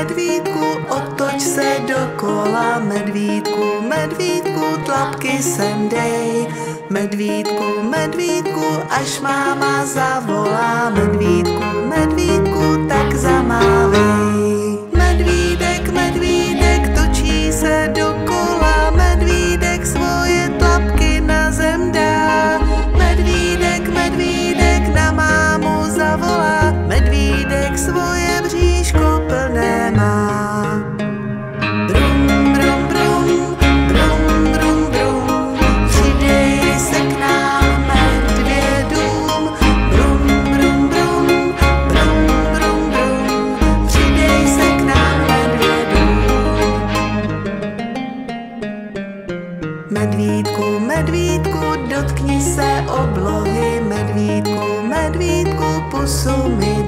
medvídku, otoč se dokola, medvídku, medvídku, tlapky sem dej. Medvídku, medvídku, až máma zavolá, medvídku. Medvídku, medvídku, dotkni se oblohy, medvídku, medvídku, pusu mi